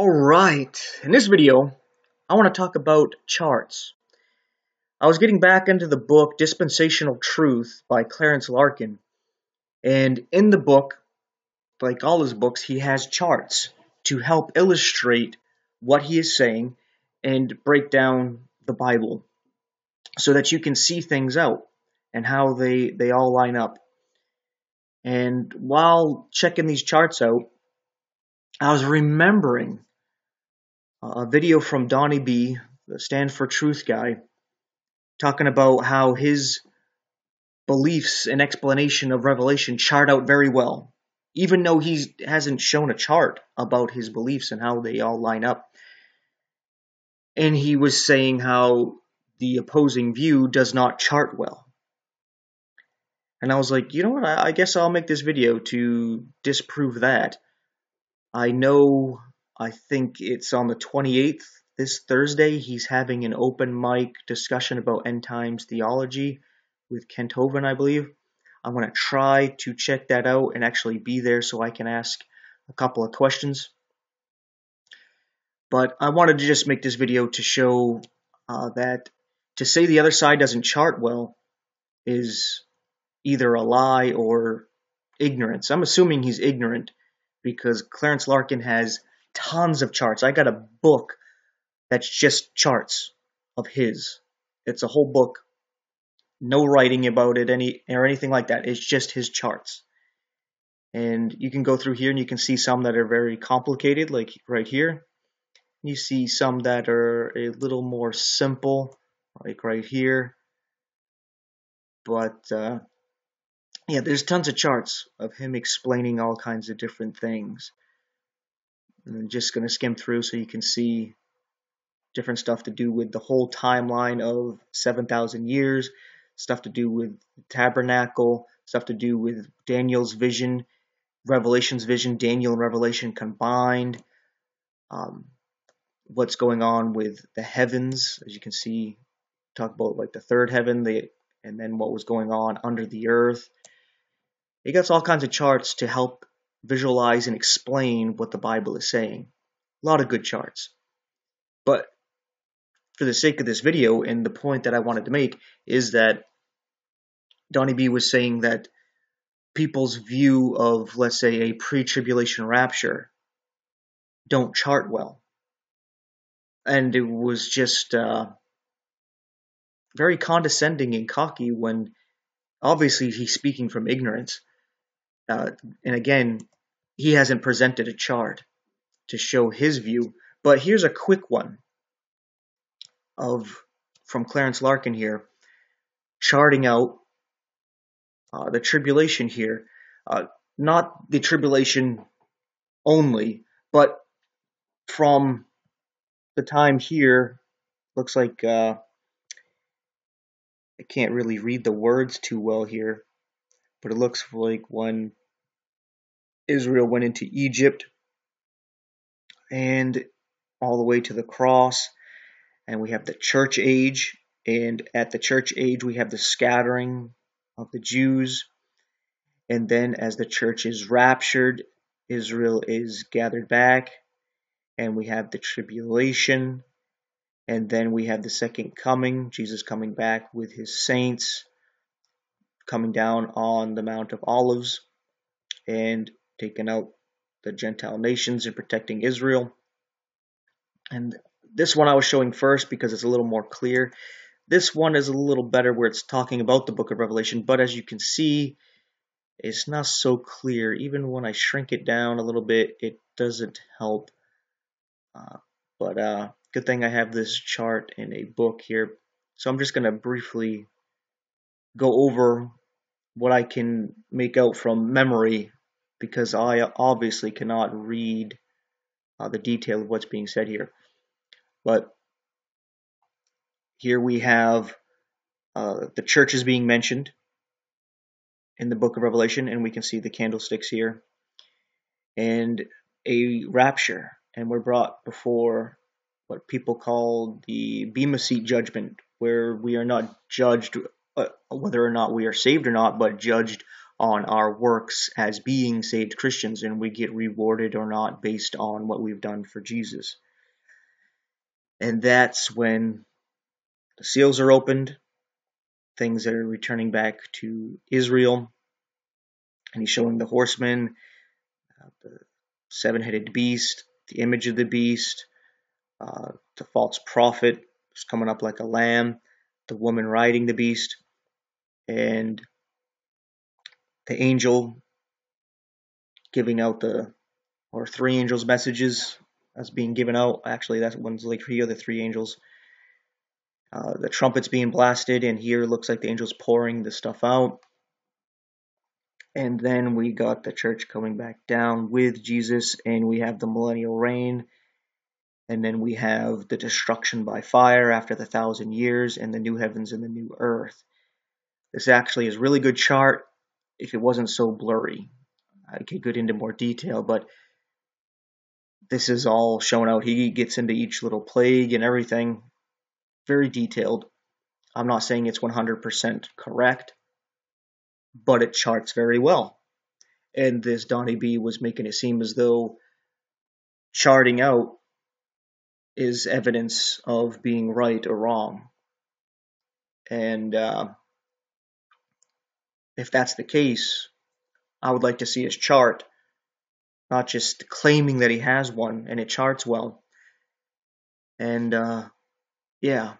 Alright, in this video, I want to talk about charts. I was getting back into the book Dispensational Truth by Clarence Larkin, and in the book, like all his books, he has charts to help illustrate what he is saying and break down the Bible so that you can see things out and how they, they all line up. And while checking these charts out, I was remembering a video from Donnie B, the Stand for Truth guy, talking about how his beliefs and explanation of Revelation chart out very well, even though he hasn't shown a chart about his beliefs and how they all line up. And he was saying how the opposing view does not chart well. And I was like, you know what? I, guess I'll make this video to disprove that. I know, I think it's on the 28th, this Thursday, he's having an open mic discussion about end times theology with Kent Hovind, I believe. I'm going to try to check that out and actually be there so I can ask a couple of questions. But I wanted to just make this video to show uh, that to say the other side doesn't chart well is either a lie or ignorance. I'm assuming he's ignorant because Clarence Larkin has tons of charts. I got a book that's just charts of his. It's a whole book, no writing about it any or anything like that. It's just his charts. And you can go through here and you can see some that are very complicated, like right here. You see some that are a little more simple, like right here. But uh, yeah, there's tons of charts of him explaining all kinds of different things. And I'm just going to skim through so you can see different stuff to do with the whole timeline of 7,000 years, stuff to do with the tabernacle, stuff to do with Daniel's vision, Revelation's vision, Daniel and Revelation combined, um, what's going on with the heavens, as you can see, talk about like the third heaven, the and then what was going on under the earth, it gets all kinds of charts to help visualize and explain what the Bible is saying. A lot of good charts. But for the sake of this video and the point that I wanted to make is that Donnie B was saying that people's view of, let's say, a pre-tribulation rapture don't chart well. And it was just uh, very condescending and cocky when obviously he's speaking from ignorance uh, and again, he hasn't presented a chart to show his view. But here's a quick one of from Clarence Larkin here, charting out uh, the tribulation here. Uh, not the tribulation only, but from the time here, looks like uh, I can't really read the words too well here, but it looks like when Israel went into Egypt and all the way to the cross. And we have the church age. And at the church age, we have the scattering of the Jews. And then, as the church is raptured, Israel is gathered back. And we have the tribulation. And then we have the second coming, Jesus coming back with his saints, coming down on the Mount of Olives. And taking out the Gentile nations and protecting Israel. And this one I was showing first because it's a little more clear. This one is a little better where it's talking about the book of Revelation, but as you can see, it's not so clear. Even when I shrink it down a little bit, it doesn't help. Uh, but uh, good thing I have this chart in a book here. So I'm just going to briefly go over what I can make out from memory because I obviously cannot read uh, the detail of what's being said here. But here we have uh, the churches being mentioned in the book of Revelation, and we can see the candlesticks here, and a rapture, and we're brought before what people call the Bema Seat judgment, where we are not judged uh, whether or not we are saved or not, but judged on our works as being saved Christians and we get rewarded or not based on what we've done for Jesus. And that's when the seals are opened, things are returning back to Israel, and he's showing the horsemen, uh, the seven headed beast, the image of the beast, uh, the false prophet is coming up like a lamb, the woman riding the beast, and the angel giving out the or three angels messages as being given out. Actually, that one's like here the three angels. Uh, the trumpets being blasted, and here looks like the angels pouring the stuff out. And then we got the church coming back down with Jesus, and we have the millennial reign. And then we have the destruction by fire after the thousand years, and the new heavens and the new earth. This actually is really good chart if it wasn't so blurry. I could get into more detail, but this is all shown out. He gets into each little plague and everything. Very detailed. I'm not saying it's 100% correct, but it charts very well. And this Donnie B was making it seem as though charting out is evidence of being right or wrong. And uh, if that's the case, I would like to see his chart, not just claiming that he has one and it charts well. And uh, yeah,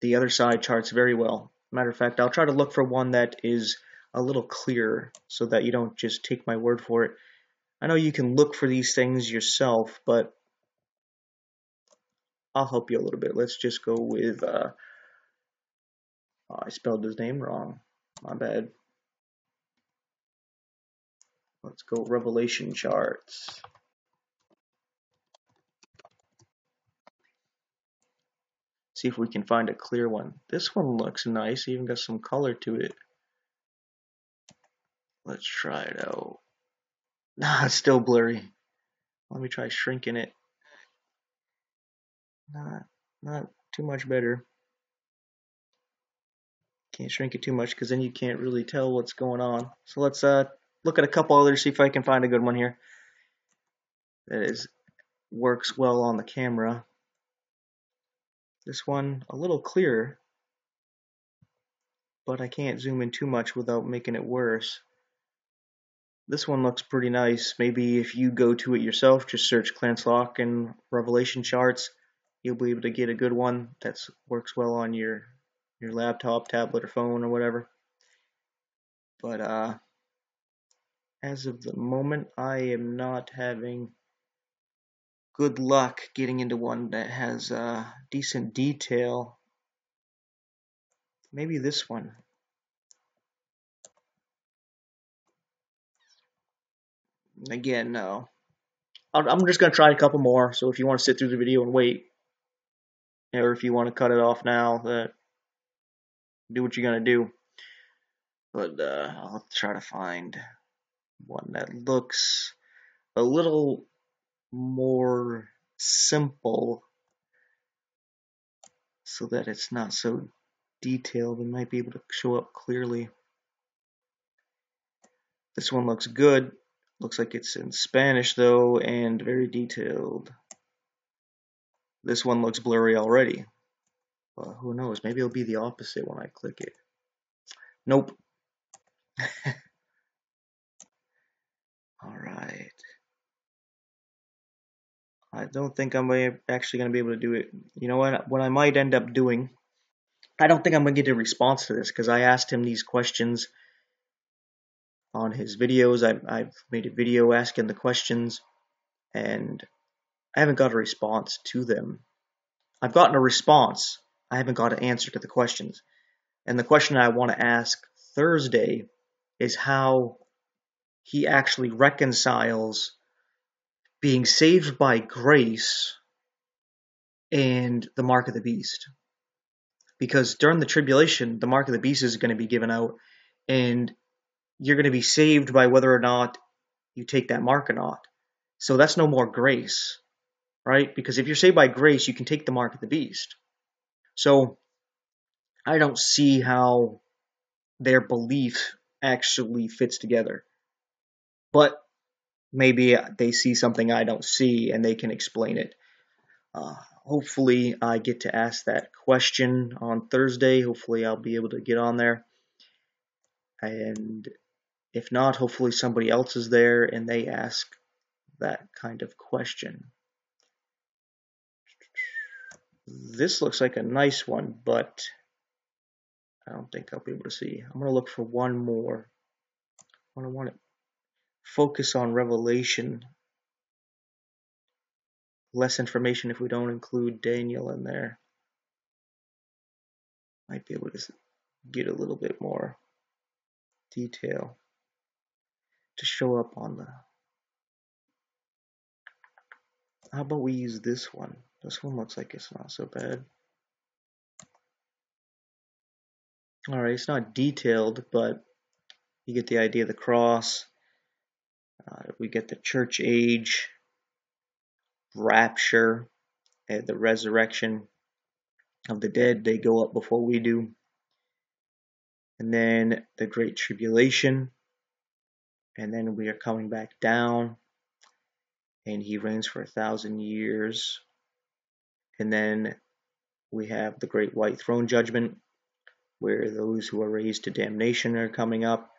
the other side charts very well. Matter of fact, I'll try to look for one that is a little clearer so that you don't just take my word for it. I know you can look for these things yourself, but I'll help you a little bit. Let's just go with, uh, oh, I spelled his name wrong. My bad. Let's go Revelation charts. See if we can find a clear one. This one looks nice, even got some color to it. Let's try it out. Nah, it's still blurry. Let me try shrinking it. Not, not too much better. Can't shrink it too much because then you can't really tell what's going on. So let's uh, look at a couple others, see if I can find a good one here. That is works well on the camera. This one a little clearer, but I can't zoom in too much without making it worse. This one looks pretty nice. Maybe if you go to it yourself, just search Clarence and Revelation charts, you'll be able to get a good one that works well on your your laptop, tablet, or phone, or whatever. But uh, as of the moment, I am not having good luck getting into one that has uh, decent detail. Maybe this one. Again, no. I'm just going to try a couple more, so if you want to sit through the video and wait, or if you want to cut it off now, that do what you're gonna do. But uh, I'll try to find one that looks a little more simple so that it's not so detailed and might be able to show up clearly. This one looks good. Looks like it's in Spanish though and very detailed. This one looks blurry already. Well, who knows? Maybe it'll be the opposite when I click it. Nope. Alright. I don't think I'm actually going to be able to do it. You know what? What I might end up doing, I don't think I'm going to get a response to this because I asked him these questions on his videos. I've, I've made a video asking the questions and I haven't got a response to them. I've gotten a response I haven't got an answer to the questions. And the question I want to ask Thursday is how he actually reconciles being saved by grace and the mark of the beast. Because during the tribulation, the mark of the beast is going to be given out, and you're going to be saved by whether or not you take that mark or not. So that's no more grace, right? Because if you're saved by grace, you can take the mark of the beast. So I don't see how their belief actually fits together. But maybe they see something I don't see and they can explain it. Uh, hopefully, I get to ask that question on Thursday. Hopefully, I'll be able to get on there. And if not, hopefully, somebody else is there and they ask that kind of question. This looks like a nice one, but I don't think I'll be able to see. I'm going to look for one more. I want to focus on Revelation. Less information if we don't include Daniel in there. Might be able to get a little bit more detail to show up on the. How about we use this one? This one looks like it's not so bad. Alright, it's not detailed, but you get the idea of the cross. Uh, we get the church age, rapture, and the resurrection of the dead. They go up before we do. And then the great tribulation. And then we are coming back down. And he reigns for a thousand years. And then we have the great white throne judgment where those who are raised to damnation are coming up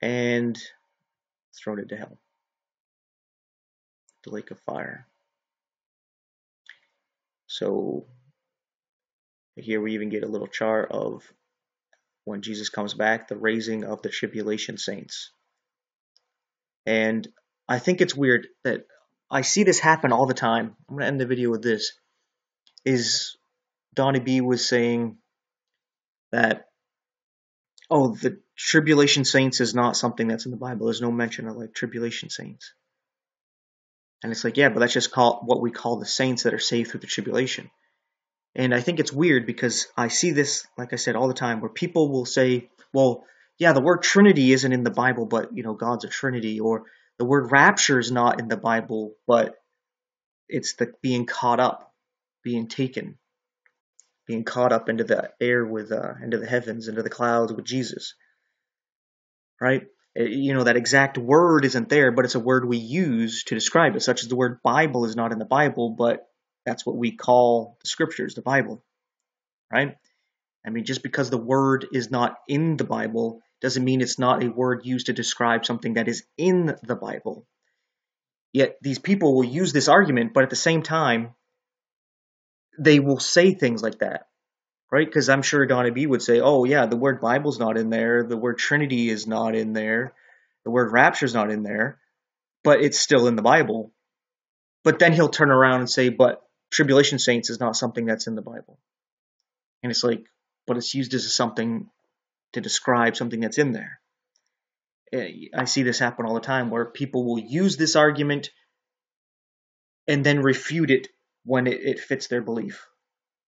and thrown into hell, the lake of fire. So here we even get a little chart of when Jesus comes back, the raising of the tribulation saints. And I think it's weird that I see this happen all the time. I'm going to end the video with this. Is Donnie B was saying that oh the tribulation saints is not something that's in the Bible. There's no mention of like tribulation saints. And it's like, yeah, but that's just call what we call the saints that are saved through the tribulation. And I think it's weird because I see this, like I said, all the time, where people will say, well, yeah, the word Trinity isn't in the Bible, but you know, God's a Trinity, or the word rapture is not in the Bible, but it's the being caught up, being taken being caught up into the air with uh, into the heavens, into the clouds with Jesus. Right? Eh, you know that exact word isn't there, but it's a word we use to describe it. Such as the word Bible is not in the Bible, but that's what we call the scriptures, the Bible. Right? I mean, just because the word is not in the Bible doesn't mean it's not a word used to describe something that is in the Bible. Yet these people will use this argument, but at the same time, they will say things like that, right? Because I'm sure Donnie B would say, "Oh yeah, the word Bible's not in there, the word Trinity is not in there, the word rapture's not in there, but it's still in the Bible." But then he'll turn around and say, "But tribulation saints is not something that's in the Bible," and it's like, but it's used as something to describe something that's in there. Eh, I see this happen all the time where people will use this argument and then refute it when it, it fits their belief.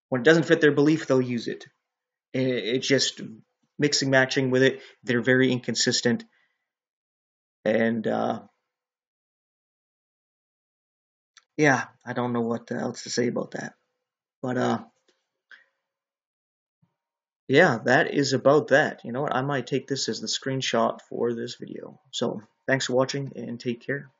When it doesn't fit their belief, they'll use it. it. It's just mixing, matching with it. They're very inconsistent. And uh, yeah, I don't know what else to say about that. But uh, yeah, that is about that. You know what? I might take this as the screenshot for this video. So thanks for watching and take care.